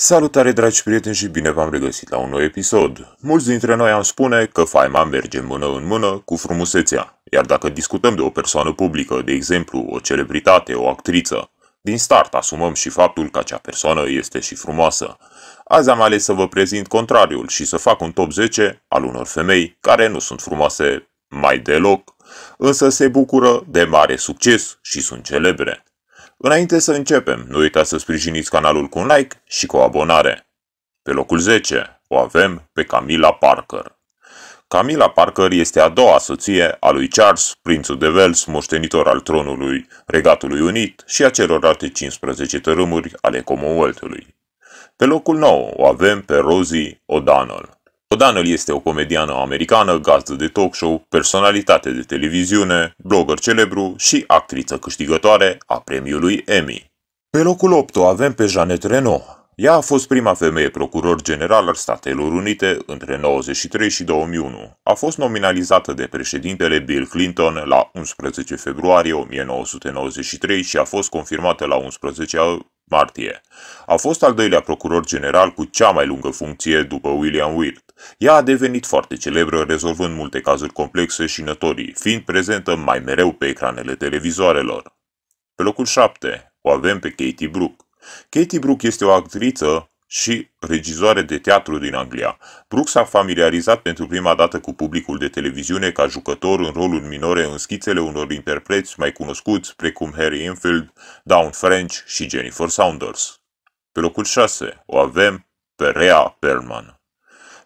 Salutare dragi prieteni și bine v-am regăsit la un nou episod. Mulți dintre noi am spune că faima merge mână în mână cu frumusețea, iar dacă discutăm de o persoană publică, de exemplu o celebritate, o actriță, din start asumăm și faptul că acea persoană este și frumoasă. Azi am ales să vă prezint contrariul și să fac un top 10 al unor femei care nu sunt frumoase mai deloc, însă se bucură de mare succes și sunt celebre. Înainte să începem, nu uitați să sprijiniți canalul cu un like și cu o abonare. Pe locul 10 o avem pe Camila Parker. Camila Parker este a doua soție a lui Charles, prințul de Wales, moștenitor al tronului Regatului Unit și a celorlalte 15 tărâmuri ale Commonwealth-ului. Pe locul 9 o avem pe Rosie O'Donnell. O'Donnell este o comediană americană, gazdă de talk show, personalitate de televiziune, blogger celebru și actriță câștigătoare a premiului Emmy. Pe locul 8 o avem pe Jeanette Renault. Ea a fost prima femeie procuror general al Statelor Unite între 93 și 2001. A fost nominalizată de președintele Bill Clinton la 11 februarie 1993 și a fost confirmată la 11 martie. A fost al doilea procuror general cu cea mai lungă funcție după William Wirt. Ea a devenit foarte celebră, rezolvând multe cazuri complexe și nătorii, fiind prezentă mai mereu pe ecranele televizoarelor. Pe locul 7 o avem pe Katie Brook. Katie Brook este o actriță și regizoare de teatru din Anglia. Brooks s-a familiarizat pentru prima dată cu publicul de televiziune ca jucător în roluri minore în schițele unor interpreți mai cunoscuți precum Harry Enfield, Dawn French și Jennifer Saunders. Pe locul 6 o avem pe Rhea Perlman.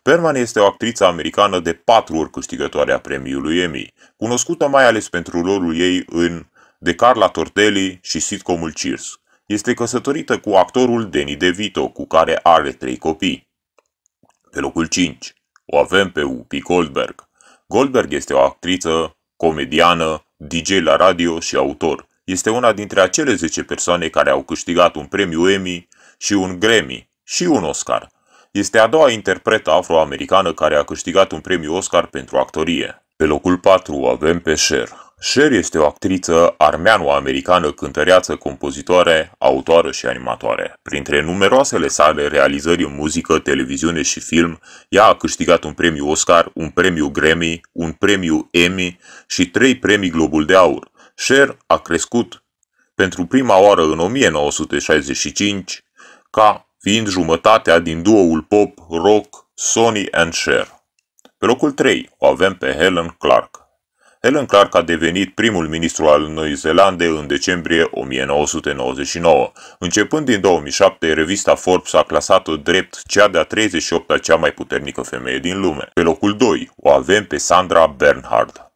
Perlman este o actriță americană de patru ori câștigătoare a premiului Emmy, cunoscută mai ales pentru rolul ei în De Carla Tortelli și sitcomul Cheers. Este căsătorită cu actorul Danny DeVito, cu care are trei copii. Pe locul 5 o avem pe Whoopi Goldberg. Goldberg este o actriță, comediană, DJ la radio și autor. Este una dintre acele 10 persoane care au câștigat un premiu Emmy și un Grammy și un Oscar. Este a doua interpretă afroamericană care a câștigat un premiu Oscar pentru actorie. Pe locul 4 o avem pe Cher. Cher este o actriță armeano-americană, cântăreață, compozitoare, autoare și animatoare. Printre numeroasele sale realizări în muzică, televiziune și film, ea a câștigat un premiu Oscar, un premiu Grammy, un premiu Emmy și trei premii Globul de Aur. Cher a crescut pentru prima oară în 1965 ca fiind jumătatea din duoul pop rock Sonny and Cher. Pe locul 3 o avem pe Helen Clark. Helen Clark a devenit primul ministru al Noii Zeelande în decembrie 1999. Începând din 2007, revista Forbes a clasat-o drept cea de-a 38-a cea mai puternică femeie din lume. Pe locul 2 o avem pe Sandra Bernhard.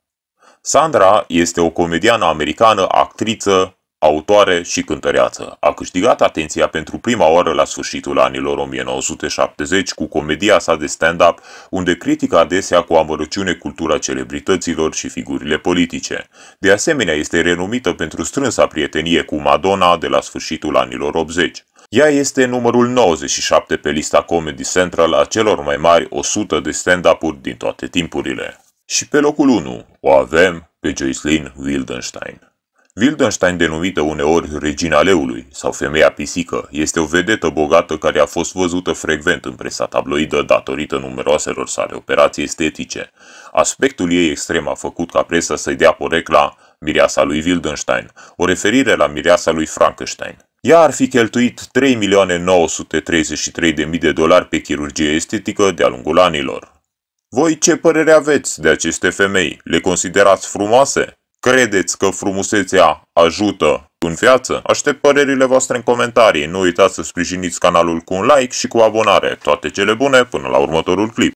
Sandra este o comediană americană, actriță, autoare și cântăreață. A câștigat atenția pentru prima oară la sfârșitul anilor 1970 cu comedia sa de stand-up, unde critică adesea cu amărăciune cultura celebrităților și figurile politice. De asemenea, este renumită pentru strânsa prietenie cu Madonna de la sfârșitul anilor 80. Ea este numărul 97 pe lista Comedy Central a celor mai mari 100 de stand-up-uri din toate timpurile. Și pe locul 1 o avem pe Joycelyn Wildenstein. Wildenstein, denumită uneori regina leului sau femeia pisică, este o vedetă bogată care a fost văzută frecvent în presa tabloidă datorită numeroaselor sale operații estetice. Aspectul ei extrem a făcut ca presa să-i dea porecla mireasa lui Wildenstein, o referire la mireasa lui Frankenstein. Ea ar fi cheltuit 3.933.000 de dolari pe chirurgie estetică de-a lungul anilor. Voi ce părere aveți de aceste femei? Le considerați frumoase? Credeți că frumusețea ajută în viață? Aștept părerile voastre în comentarii. Nu uitați să sprijiniți canalul cu un like și cu abonare. Toate cele bune până la următorul clip.